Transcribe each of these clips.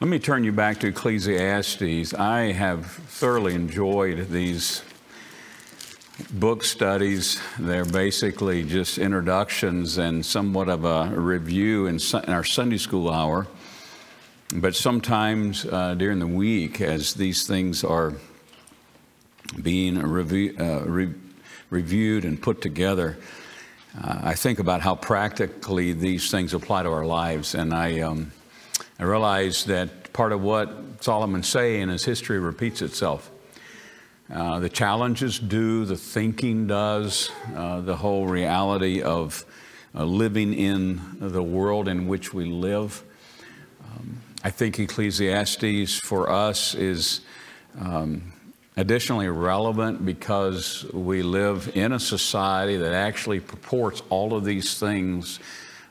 Let me turn you back to Ecclesiastes. I have thoroughly enjoyed these book studies. They're basically just introductions and somewhat of a review in, our Sunday school hour. But sometimes uh, during the week, as these things are being uh, re- reviewed and put together, uh, I think about how practically these things apply to our lives. And I. Um, I realize that part of what Solomon's saying is history repeats itself. Uh, the challenges do, the thinking does, uh, the whole reality of uh, living in the world in which we live. Um, I think Ecclesiastes for us is um, additionally relevant because we live in a society that actually purports all of these things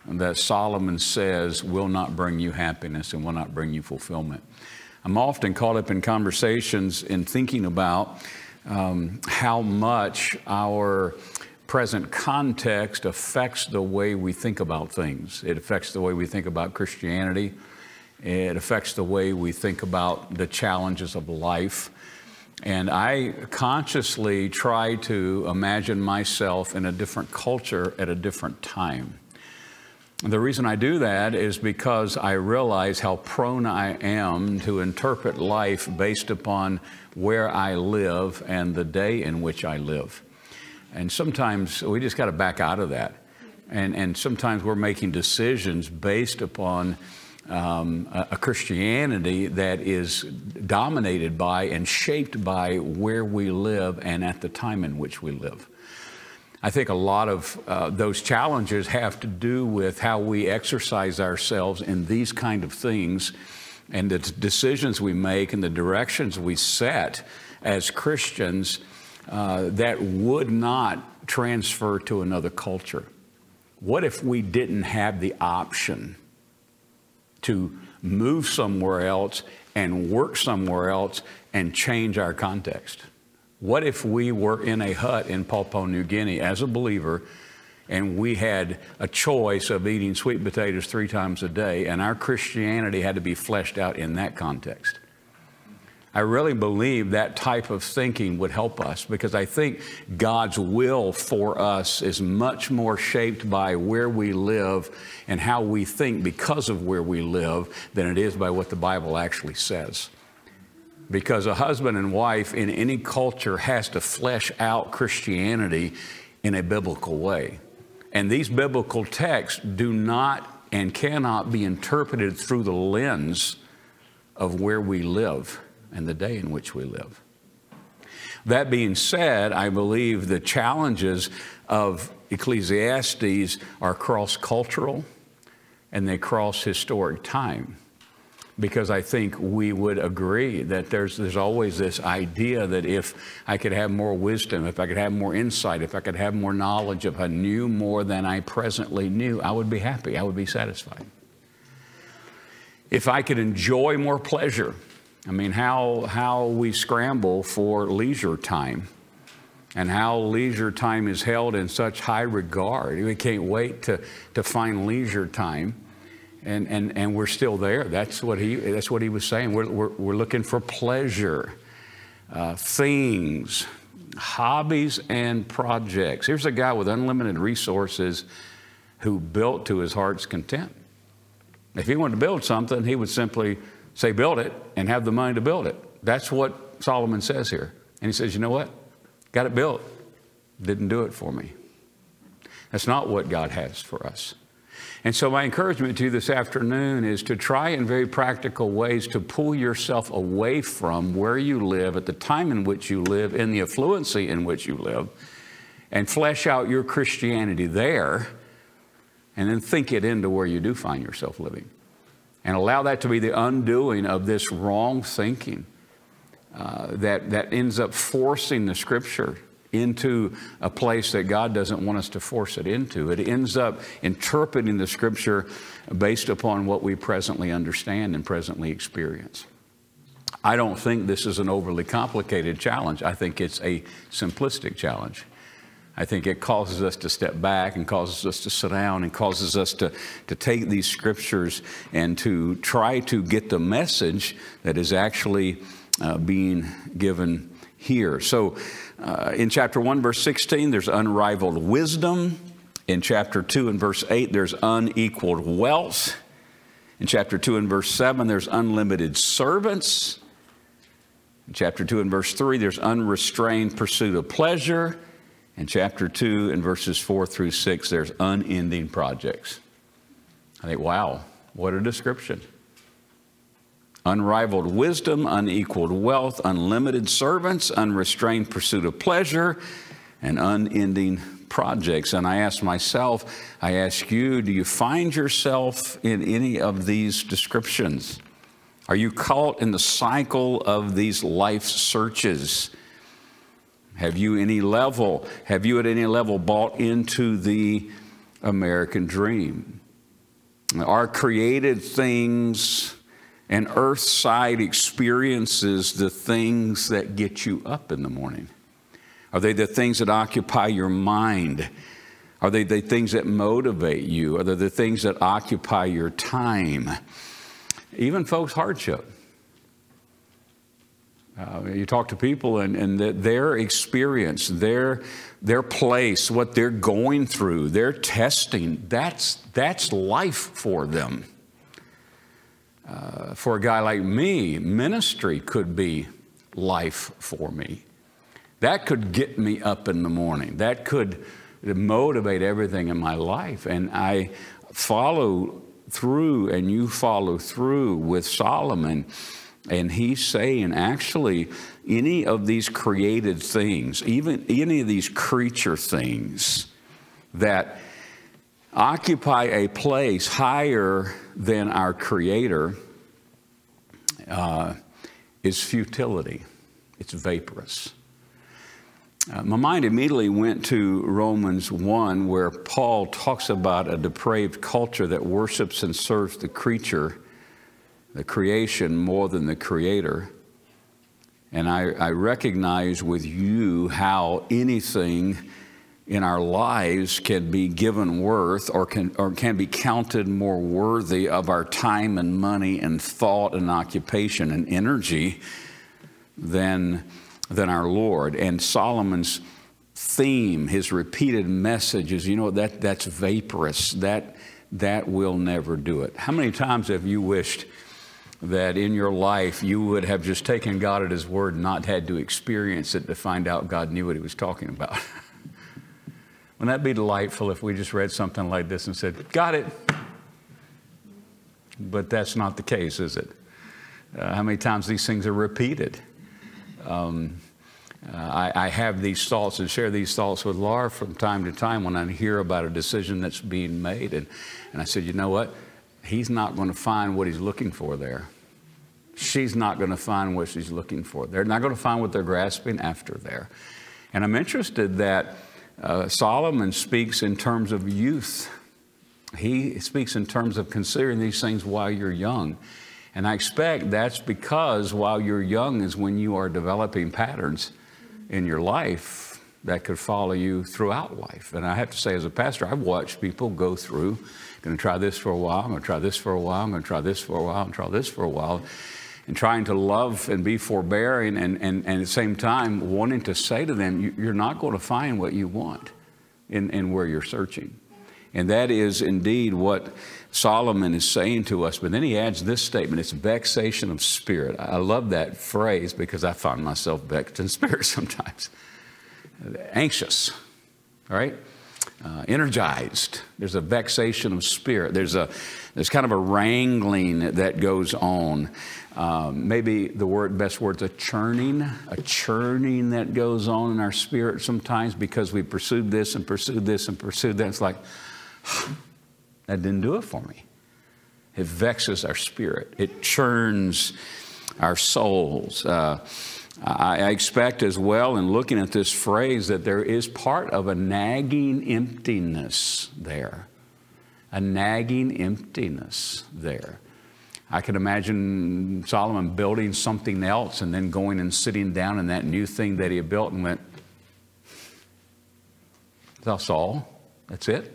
that Solomon says will not bring you happiness and will not bring you fulfillment. I'm often caught up in conversations in thinking about um, how much our present context affects the way we think about things. It affects the way we think about Christianity. It affects the way we think about the challenges of life. And I consciously try to imagine myself in a different culture at a different time. The reason I do that is because I realize how prone I am to interpret life based upon where I live and the day in which I live. And sometimes we just got to back out of that. And, and sometimes we're making decisions based upon um, a, a Christianity that is dominated by and shaped by where we live and at the time in which we live. I think a lot of uh, those challenges have to do with how we exercise ourselves in these kind of things and the decisions we make and the directions we set as Christians uh, that would not transfer to another culture. What if we didn't have the option to move somewhere else and work somewhere else and change our context? What if we were in a hut in Papua New Guinea as a believer and we had a choice of eating sweet potatoes three times a day and our Christianity had to be fleshed out in that context? I really believe that type of thinking would help us because I think God's will for us is much more shaped by where we live and how we think because of where we live than it is by what the Bible actually says because a husband and wife in any culture has to flesh out Christianity in a biblical way. And these biblical texts do not and cannot be interpreted through the lens of where we live and the day in which we live. That being said, I believe the challenges of Ecclesiastes are cross cultural and they cross historic time because I think we would agree that there's, there's always this idea that if I could have more wisdom, if I could have more insight, if I could have more knowledge, if I knew more than I presently knew, I would be happy, I would be satisfied. If I could enjoy more pleasure, I mean, how, how we scramble for leisure time and how leisure time is held in such high regard. We can't wait to, to find leisure time and, and, and we're still there. That's what he, that's what he was saying. We're, we're, we're looking for pleasure, uh, things, hobbies, and projects. Here's a guy with unlimited resources who built to his heart's content. If he wanted to build something, he would simply say, Build it, and have the money to build it. That's what Solomon says here. And he says, You know what? Got it built. Didn't do it for me. That's not what God has for us. And so, my encouragement to you this afternoon is to try in very practical ways to pull yourself away from where you live at the time in which you live, in the affluency in which you live, and flesh out your Christianity there, and then think it into where you do find yourself living. And allow that to be the undoing of this wrong thinking uh, that, that ends up forcing the scripture into a place that God doesn't want us to force it into. It ends up interpreting the scripture based upon what we presently understand and presently experience. I don't think this is an overly complicated challenge. I think it's a simplistic challenge. I think it causes us to step back and causes us to sit down and causes us to, to take these scriptures and to try to get the message that is actually uh, being given here. So uh, in chapter 1, verse 16, there's unrivaled wisdom. In chapter 2 and verse 8, there's unequaled wealth. In chapter 2 and verse 7, there's unlimited servants. In chapter 2 and verse 3, there's unrestrained pursuit of pleasure. In chapter 2 and verses 4 through 6, there's unending projects. I think, wow, what a description. Unrivaled wisdom, unequaled wealth, unlimited servants, unrestrained pursuit of pleasure, and unending projects. And I ask myself, I ask you, do you find yourself in any of these descriptions? Are you caught in the cycle of these life searches? Have you any level, have you at any level bought into the American dream? Are created things and earth-side experiences the things that get you up in the morning? Are they the things that occupy your mind? Are they the things that motivate you? Are they the things that occupy your time? Even folks' hardship. Uh, you talk to people and, and the, their experience, their, their place, what they're going through, their testing, that's, that's life for them. Uh, for a guy like me, ministry could be life for me. That could get me up in the morning. That could motivate everything in my life. And I follow through, and you follow through with Solomon and he's saying, actually, any of these created things, even any of these creature things that occupy a place higher than our Creator, uh, is futility. It's vaporous. Uh, my mind immediately went to Romans 1, where Paul talks about a depraved culture that worships and serves the creature the creation more than the creator. And I, I, recognize with you how anything in our lives can be given worth or can, or can be counted more worthy of our time and money and thought and occupation and energy than, than our Lord. And Solomon's theme, his repeated message is, you know, that, that's vaporous. That, that will never do it. How many times have you wished that in your life you would have just taken God at His word and not had to experience it to find out God knew what He was talking about. Wouldn't that be delightful if we just read something like this and said, Got it? But that's not the case, is it? Uh, how many times these things are repeated? Um, uh, I, I, have these thoughts and share these thoughts with Laura from time to time when I hear about a decision that's being made. And, and I said, you know what? He's not going to find what he's looking for there she's not going to find what she's looking for. They're not going to find what they're grasping after there. And I'm interested that uh, Solomon speaks in terms of youth. He speaks in terms of considering these things while you're young. And I expect that's because while you're young is when you are developing patterns in your life that could follow you throughout life. And I have to say, as a pastor, I've watched people go through, going to try this for a while, I'm going to try this for a while, I'm going to try this for a while, and try this for a while and trying to love and be forbearing and, and, and at the same time wanting to say to them, you're not going to find what you want in, in where you're searching. And that is indeed what Solomon is saying to us. But then he adds this statement it's vexation of spirit. I love that phrase because I find myself vexed in spirit sometimes. Anxious, right? Uh, energized. There's a vexation of spirit. There's a there's kind of a wrangling that goes on. Um, maybe the word, best word's a churning, a churning that goes on in our spirit sometimes because we pursued this and pursued this and pursued that. It's like, that didn't do it for me. It vexes our spirit, it churns our souls. Uh, I, I expect as well in looking at this phrase that there is part of a nagging emptiness there. A nagging emptiness there. I could imagine Solomon building something else and then going and sitting down in that new thing that he had built and went, That's all. That's it.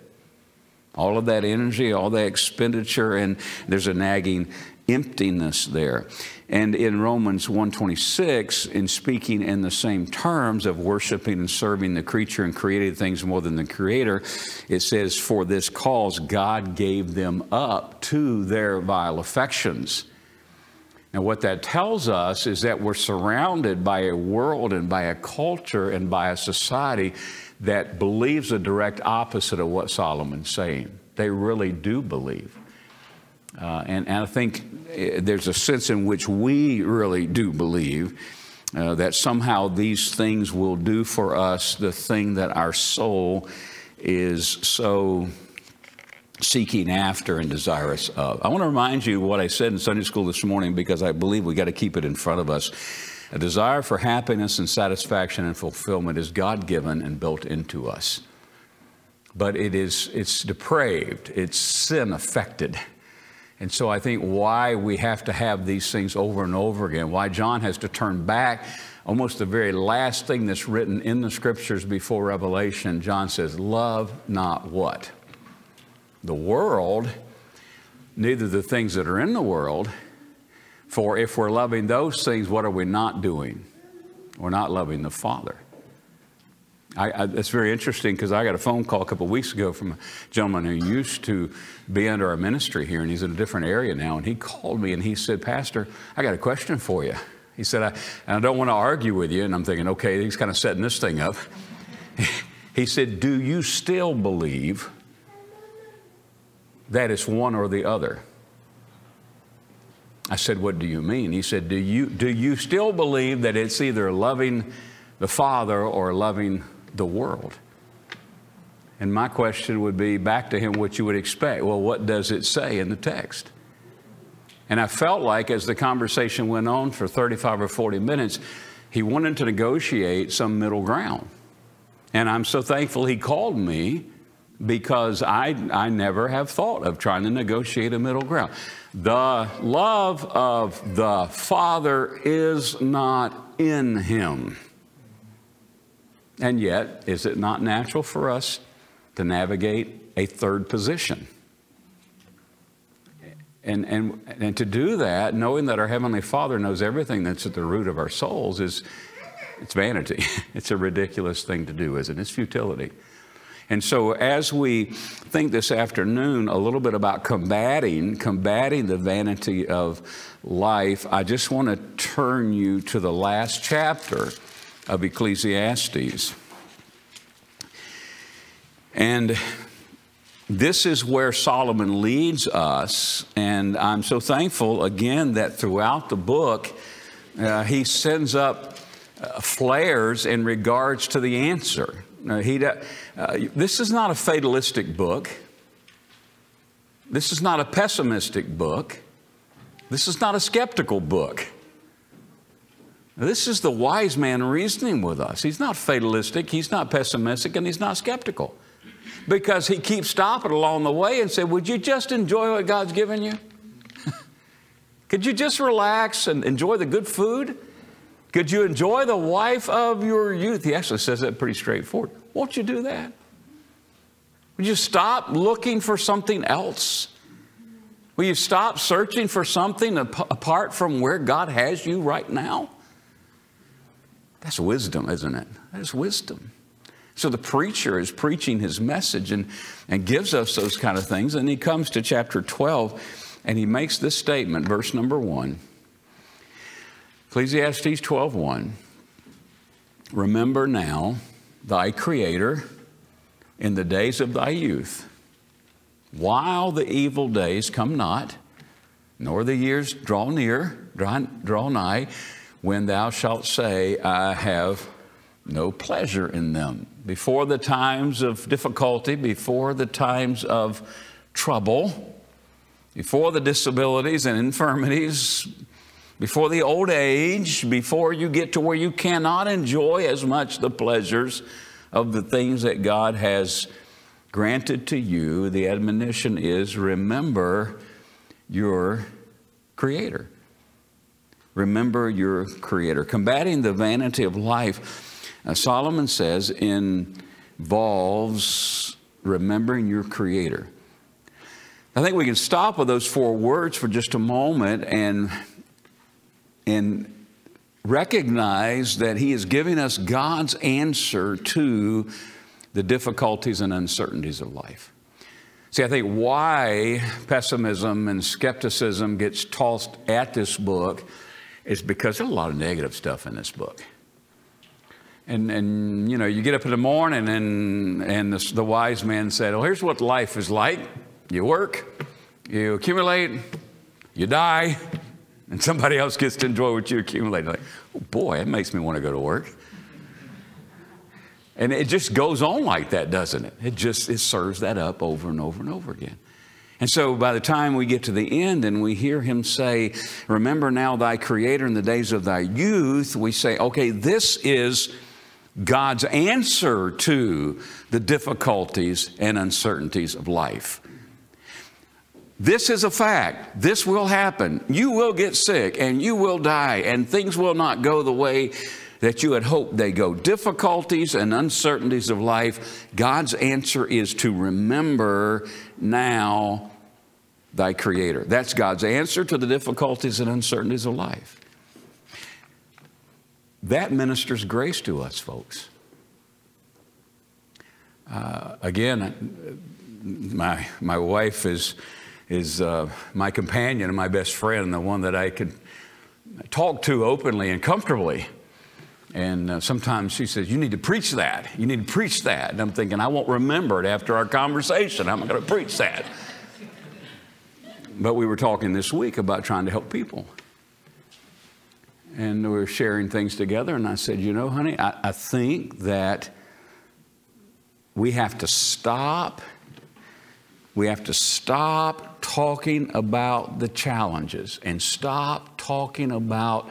All of that energy, all that expenditure, and there's a nagging emptiness there. And in Romans 126, in speaking in the same terms of worshiping and serving the creature and created things more than the creator, it says, For this cause God gave them up to their vile affections. And what that tells us is that we're surrounded by a world and by a culture and by a society that believes the direct opposite of what Solomon's saying. They really do believe. Uh, and, and, I think uh, there's a sense in which we really do believe uh, that somehow these things will do for us the thing that our soul is so seeking after and desirous of. I want to remind you what I said in Sunday school this morning because I believe we got to keep it in front of us. A desire for happiness and satisfaction and fulfillment is God given and built into us. But it is it's depraved, it's sin affected. And so I think why we have to have these things over and over again, why John has to turn back, almost the very last thing that's written in the scriptures before Revelation, John says, Love not what? The world, neither the things that are in the world. For if we're loving those things, what are we not doing? We're not loving the Father. I, I, it's very interesting because I got a phone call a couple of weeks ago from a gentleman who used to be under our ministry here, and he's in a different area now. And he called me and he said, Pastor, I got a question for you. He said, I, and I don't want to argue with you. And I'm thinking, okay, he's kind of setting this thing up. he said, Do you still believe that it's one or the other? I said, What do you mean? He said, Do you, do you still believe that it's either loving the Father or loving the world. And my question would be back to him what you would expect. Well, what does it say in the text? And I felt like as the conversation went on for 35 or 40 minutes, he wanted to negotiate some middle ground. And I'm so thankful he called me because I, I never have thought of trying to negotiate a middle ground. The love of the Father is not in him. And yet, is it not natural for us to navigate a third position? And, and, and to do that, knowing that our Heavenly Father knows everything that's at the root of our souls, is it's vanity. It's a ridiculous thing to do, isn't it? It's futility. And so, as we think this afternoon a little bit about combating, combating the vanity of life, I just want to turn you to the last chapter of Ecclesiastes. And this is where Solomon leads us. And I'm so thankful again that throughout the book, uh, he sends up uh, flares in regards to the answer. He, uh, this is not a fatalistic book. This is not a pessimistic book. This is not a skeptical book. This is the wise man reasoning with us. He's not fatalistic, he's not pessimistic, and he's not skeptical. Because he keeps stopping along the way and said, Would you just enjoy what God's given you? Could you just relax and enjoy the good food? Could you enjoy the wife of your youth? He actually says that pretty straightforward. Won't you do that? Would you stop looking for something else? Will you stop searching for something apart from where God has you right now? That's wisdom, isn't it? That is wisdom. So the preacher is preaching his message and, and gives us those kind of things. And he comes to chapter 12 and he makes this statement, verse number one. Ecclesiastes 12:1. Remember now thy creator in the days of thy youth, while the evil days come not, nor the years draw near, draw, draw nigh, when thou shalt say, I have no pleasure in them. Before the times of difficulty, before the times of trouble, before the disabilities and infirmities, before the old age, before you get to where you cannot enjoy as much the pleasures of the things that God has granted to you, the admonition is remember your Creator. Remember your Creator. Combating the vanity of life, uh, Solomon says in involves remembering your Creator. I think we can stop with those four words for just a moment and, and recognize that He is giving us God's answer to the difficulties and uncertainties of life. See, I think why pessimism and skepticism gets tossed at this book is because there's a lot of negative stuff in this book. And, and you know, you get up in the morning and, and the, the wise man said, well, here's what life is like. You work, you accumulate, you die, and somebody else gets to enjoy what you accumulate. Like, oh boy, it makes me want to go to work. And it just goes on like that, doesn't it? It just it serves that up over and over and over again. And so by the time we get to the end and we hear him say, Remember now thy creator in the days of thy youth, we say, okay, this is God's answer to the difficulties and uncertainties of life. This is a fact. This will happen. You will get sick and you will die, and things will not go the way that you had hoped they go. Difficulties and uncertainties of life, God's answer is to remember now thy Creator. That's God's answer to the difficulties and uncertainties of life. That ministers grace to us, folks. Uh, again, my, my wife is, is uh, my companion and my best friend, the one that I could talk to openly and comfortably. And uh, sometimes she says, You need to preach that. You need to preach that. And I'm thinking, I won't remember it after our conversation. I'm going to preach that. But we were talking this week about trying to help people. And we were sharing things together. And I said, You know, honey, I, I think that we have to stop. We have to stop talking about the challenges and stop talking about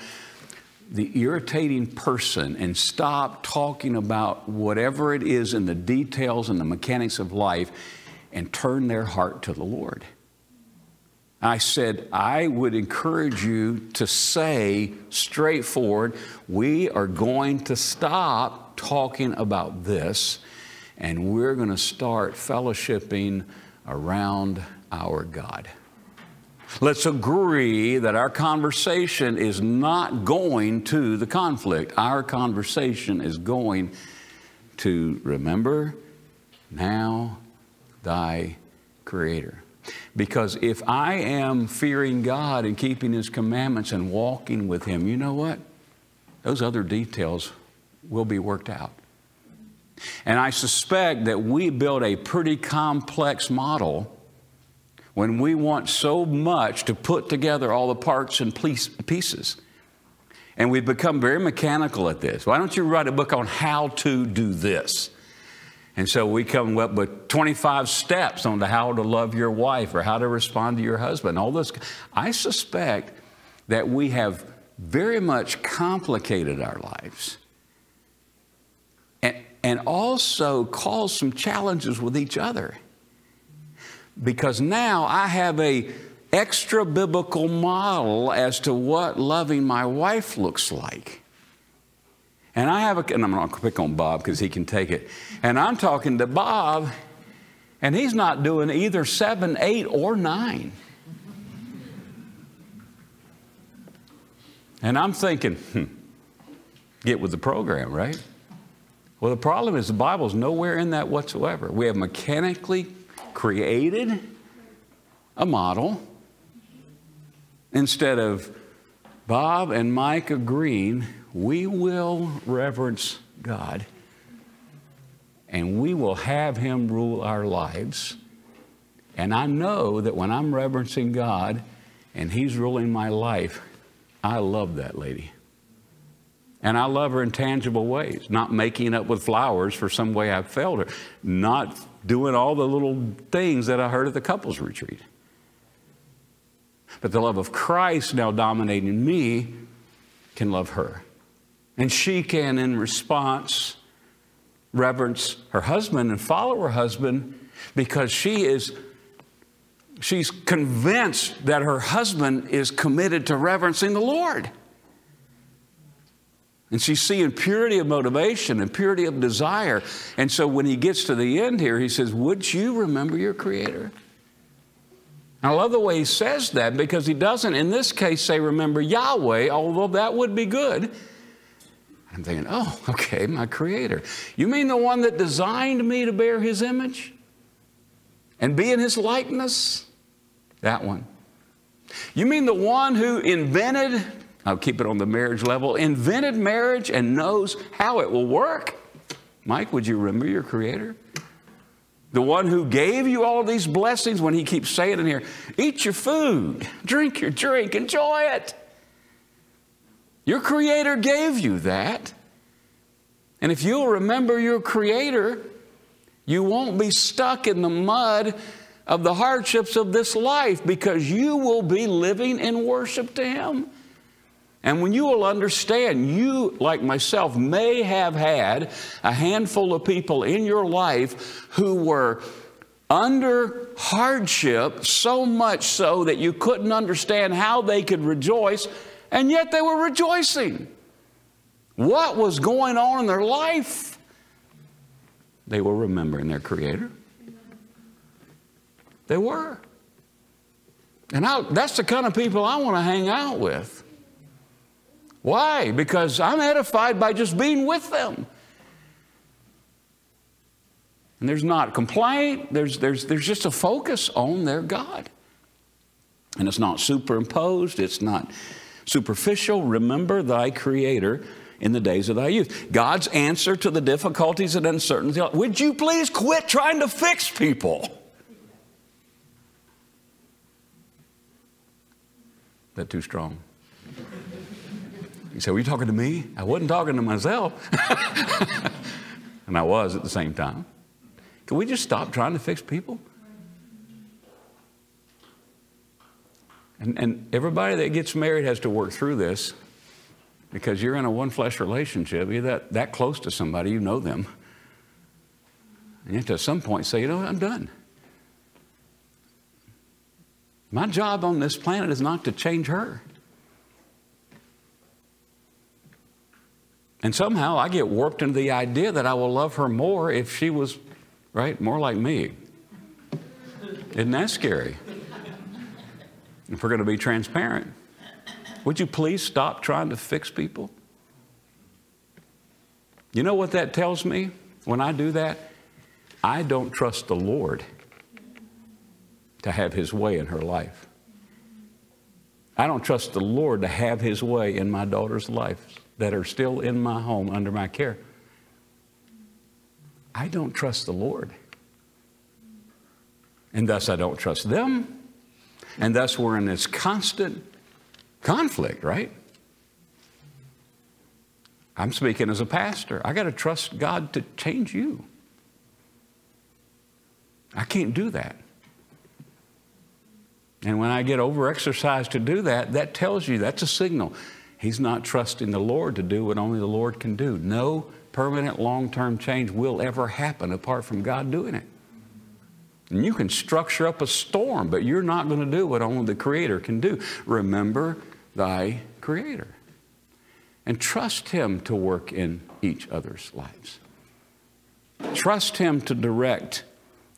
the irritating person and stop talking about whatever it is in the details and the mechanics of life and turn their heart to the Lord. I said, I would encourage you to say straightforward, we are going to stop talking about this and we're going to start fellowshipping around our God. Let's agree that our conversation is not going to the conflict. Our conversation is going to remember now thy Creator. Because if I am fearing God and keeping His commandments and walking with Him, you know what? Those other details will be worked out. And I suspect that we build a pretty complex model when we want so much to put together all the parts and pieces. And we've become very mechanical at this. Why don't you write a book on how to do this? And so we come up with 25 steps on how to love your wife or how to respond to your husband, all this. I suspect that we have very much complicated our lives and, and also caused some challenges with each other because now I have a extra biblical model as to what loving my wife looks like. And I have a, and I'm going to pick on Bob because he can take it. And I'm talking to Bob, and he's not doing either seven, eight, or nine. And I'm thinking, hmm, get with the program, right? Well, the problem is the Bible's nowhere in that whatsoever. We have mechanically created a model instead of Bob and Mike agreeing, we will reverence God and we will have Him rule our lives. And I know that when I'm reverencing God and He's ruling my life, I love that lady. And I love her in tangible ways, not making up with flowers for some way I've failed her, not doing all the little things that I heard at the couples retreat. But the love of Christ now dominating me can love her. And she can, in response, reverence her husband and follow her husband because she is she's convinced that her husband is committed to reverencing the Lord. And she's seeing purity of motivation and purity of desire. And so when he gets to the end here, he says, Would you remember your Creator? I love the way he says that because he doesn't, in this case, say, Remember Yahweh, although that would be good. I'm thinking, Oh, okay, my Creator. You mean the one that designed me to bear his image and be in his likeness? That one. You mean the one who invented I'll keep it on the marriage level, invented marriage and knows how it will work. Mike, would you remember your Creator? The one who gave you all these blessings when he keeps saying in here, eat your food, drink your drink, enjoy it. Your Creator gave you that. And if you'll remember your Creator, you won't be stuck in the mud of the hardships of this life because you will be living in worship to Him. And when you will understand, you, like myself, may have had a handful of people in your life who were under hardship, so much so that you couldn't understand how they could rejoice, and yet they were rejoicing. What was going on in their life? They were remembering their Creator. They were. And I, that's the kind of people I want to hang out with. Why? Because I'm edified by just being with them. And there's not complaint, there's, there's, there's just a focus on their God. And it's not superimposed, it's not superficial. Remember thy Creator in the days of thy youth. God's answer to the difficulties and uncertainty would you please quit trying to fix people? That too strong? He said, Were you talking to me? I wasn't talking to myself. and I was at the same time. Can we just stop trying to fix people? And, and everybody that gets married has to work through this because you're in a one flesh relationship. You're that, that close to somebody, you know them. And you have to at some point say, you know, what, I'm done. My job on this planet is not to change her. And somehow I get warped into the idea that I will love her more if she was, right, more like me. Isn't that scary? If we're going to be transparent, would you please stop trying to fix people? You know what that tells me when I do that? I don't trust the Lord to have His way in her life. I don't trust the Lord to have His way in my daughter's life that are still in my home under my care. I don't trust the Lord. And thus I don't trust them. And thus we're in this constant conflict, right? I'm speaking as a pastor. I got to trust God to change you. I can't do that. And when I get overexercised to do that, that tells you that's a signal. He's not trusting the Lord to do what only the Lord can do. No permanent long term change will ever happen apart from God doing it. And you can structure up a storm, but you're not going to do what only the Creator can do. Remember thy Creator and trust Him to work in each other's lives. Trust Him to direct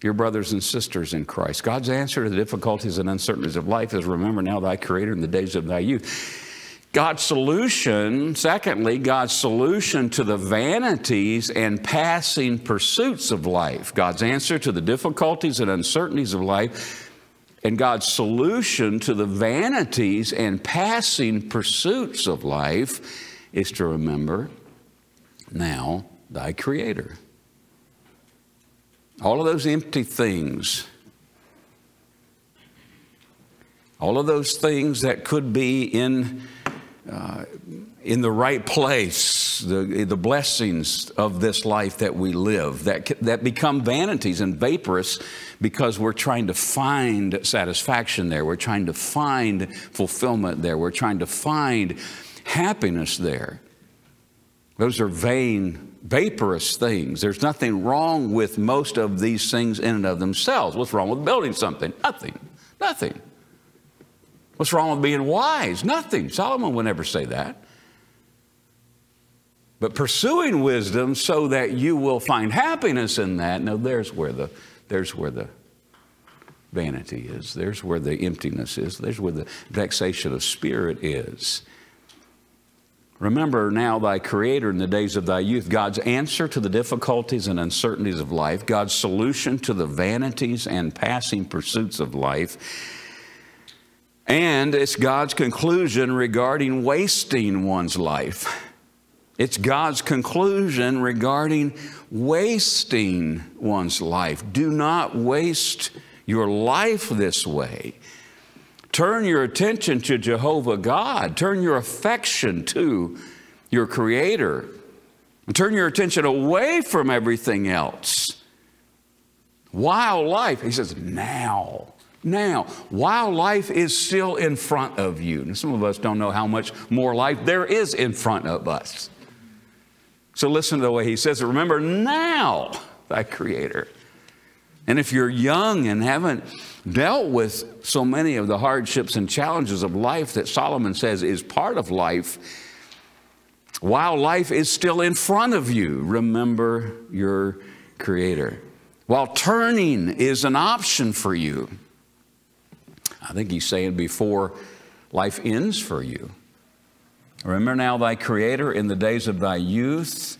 your brothers and sisters in Christ. God's answer to the difficulties and uncertainties of life is remember now thy Creator in the days of thy youth. God's solution, secondly, God's solution to the vanities and passing pursuits of life, God's answer to the difficulties and uncertainties of life, and God's solution to the vanities and passing pursuits of life is to remember now thy Creator. All of those empty things, all of those things that could be in uh, in the right place, the, the blessings of this life that we live, that, that become vanities and vaporous because we're trying to find satisfaction there. We're trying to find fulfillment there. We're trying to find happiness there. Those are vain, vaporous things. There's nothing wrong with most of these things in and of themselves. What's wrong with building something? Nothing. Nothing. What's wrong with being wise? Nothing. Solomon would never say that. But pursuing wisdom so that you will find happiness in that, no, there's where the, there's where the vanity is. There's where the emptiness is. There's where the vexation of spirit is. Remember now thy Creator in the days of thy youth, God's answer to the difficulties and uncertainties of life, God's solution to the vanities and passing pursuits of life, and it's God's conclusion regarding wasting one's life. It's God's conclusion regarding wasting one's life. Do not waste your life this way. Turn your attention to Jehovah God. Turn your affection to your Creator. And turn your attention away from everything else. While life, he says, now, now, while life is still in front of you. And some of us don't know how much more life there is in front of us. So listen to the way he says it. Remember now, thy Creator. And if you're young and haven't dealt with so many of the hardships and challenges of life that Solomon says is part of life, while life is still in front of you, remember your Creator. While turning is an option for you, I think he's saying before life ends for you. Remember now thy Creator in the days of thy youth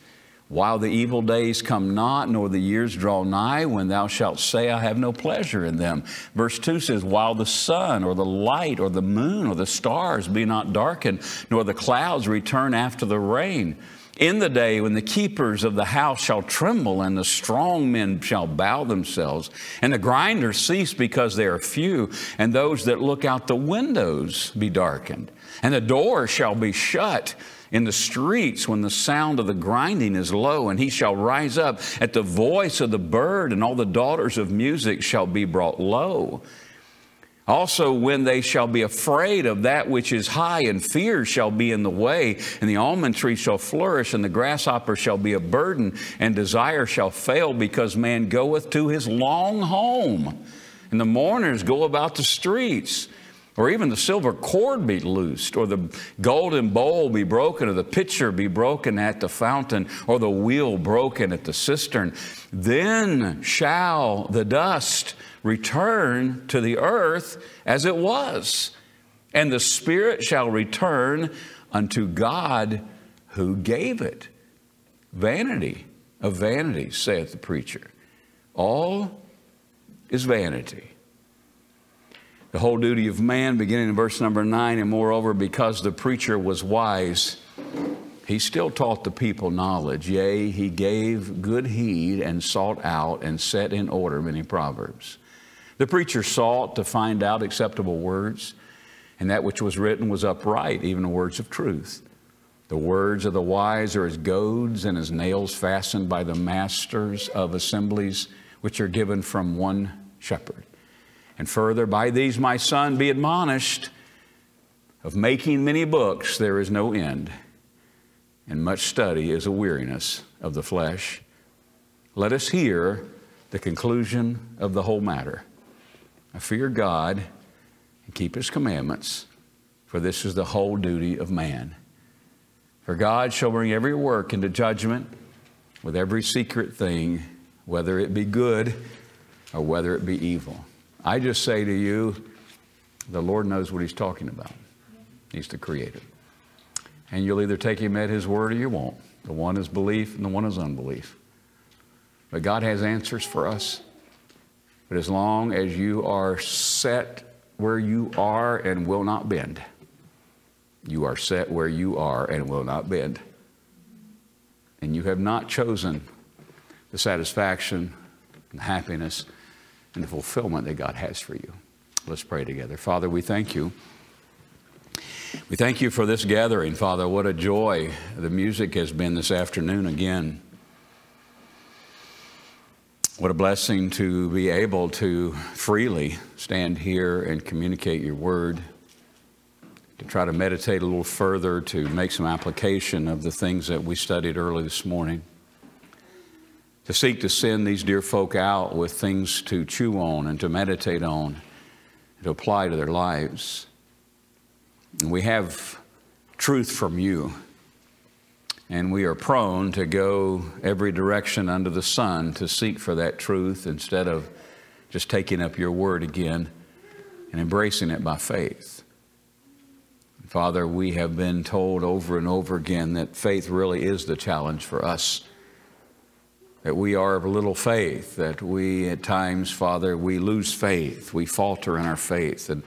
while the evil days come not, nor the years draw nigh, when thou shalt say, I have no pleasure in them. Verse 2 says, While the sun or the light or the moon or the stars be not darkened, nor the clouds return after the rain. In the day when the keepers of the house shall tremble, and the strong men shall bow themselves, and the grinders cease because they are few, and those that look out the windows be darkened, and the door shall be shut in the streets when the sound of the grinding is low, and he shall rise up at the voice of the bird, and all the daughters of music shall be brought low. Also, when they shall be afraid of that which is high, and fear shall be in the way, and the almond tree shall flourish, and the grasshopper shall be a burden, and desire shall fail, because man goeth to his long home, and the mourners go about the streets or even the silver cord be loosed, or the golden bowl be broken, or the pitcher be broken at the fountain, or the wheel broken at the cistern, then shall the dust return to the earth as it was, and the spirit shall return unto God who gave it. Vanity of vanities, saith the preacher. All is vanity the whole duty of man, beginning in verse number nine, and moreover, because the preacher was wise, he still taught the people knowledge. Yea, he gave good heed and sought out and set in order many proverbs. The preacher sought to find out acceptable words, and that which was written was upright, even the words of truth. The words of the wise are as goads and as nails fastened by the masters of assemblies, which are given from one shepherd. And further, by these, my son, be admonished of making many books, there is no end, and much study is a weariness of the flesh. Let us hear the conclusion of the whole matter. I fear God and keep his commandments, for this is the whole duty of man. For God shall bring every work into judgment with every secret thing, whether it be good or whether it be evil. I just say to you, the Lord knows what He's talking about. He's the Creator. And you'll either take Him at His word or you won't. The one is belief and the one is unbelief. But God has answers for us. But as long as you are set where you are and will not bend, you are set where you are and will not bend. And you have not chosen the satisfaction and happiness and the fulfillment that God has for you. Let's pray together. Father, we thank you. We thank you for this gathering, Father. What a joy the music has been this afternoon again. What a blessing to be able to freely stand here and communicate your word, to try to meditate a little further, to make some application of the things that we studied early this morning to seek to send these dear folk out with things to chew on and to meditate on, and to apply to their lives. And we have truth from you. And we are prone to go every direction under the sun to seek for that truth instead of just taking up your word again and embracing it by faith. Father, we have been told over and over again that faith really is the challenge for us. That we are of little faith, that we at times, Father, we lose faith, we falter in our faith. And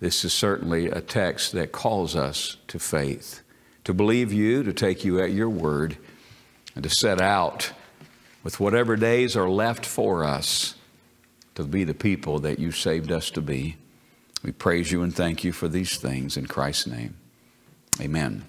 this is certainly a text that calls us to faith, to believe you, to take you at your word, and to set out with whatever days are left for us to be the people that you saved us to be. We praise you and thank you for these things in Christ's name. Amen.